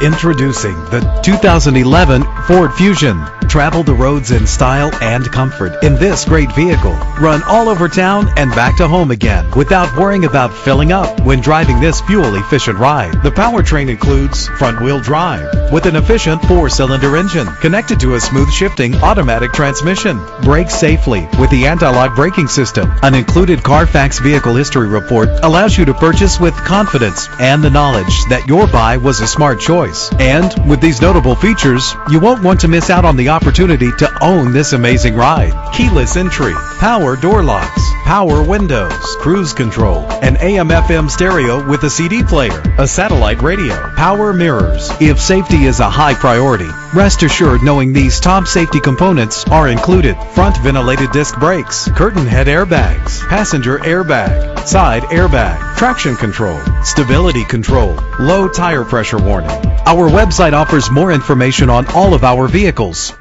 Introducing the 2011 Ford Fusion. Travel the roads in style and comfort in this great vehicle. Run all over town and back to home again without worrying about filling up when driving this fuel-efficient ride. The powertrain includes front-wheel drive with an efficient four-cylinder engine connected to a smooth shifting automatic transmission. Brake safely with the anti-lock braking system. An included Carfax vehicle history report allows you to purchase with confidence and the knowledge that your buy was a smart choice. And with these notable features, you won't want to miss out on the opportunity to own this amazing ride. Keyless entry, power door locks, power windows, cruise control, an AM FM stereo with a CD player, a satellite radio, power mirrors. If safety is a high priority, rest assured knowing these top safety components are included. Front ventilated disc brakes, curtain head airbags, passenger airbag, side airbag, traction control, stability control, low tire pressure warning. Our website offers more information on all of our vehicles.